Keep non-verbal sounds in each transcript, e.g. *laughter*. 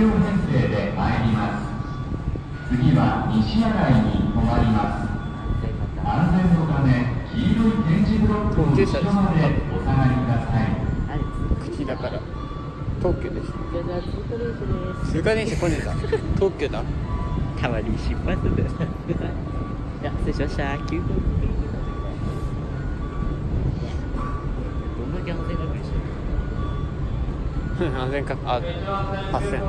両編成で参ります。次は西新井に止まります。安全のため黄色い点字ブロックの後ろまでお下がりください。口だから。で通過電車来ねえだ。だ。たまに失敗す。るんだよいや失礼しました。9分安全かあ8000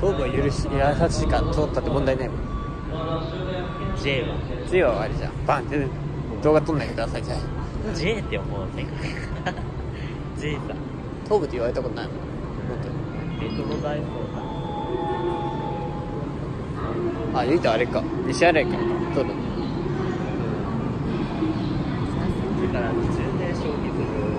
東部は許し優しいから通ったって問題ない。もん J は。J はあれじゃん。バンって動画撮んないでくださいじゃあ。J って思うね *laughs* J さ。東部って言われたことないもん本レトロ大砲当にあ言うとあれか。西新井から撮るだから途中で消費する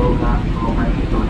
Oh my God.